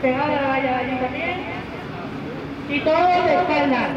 pegada a la valla de allí también. Y todos de espalda.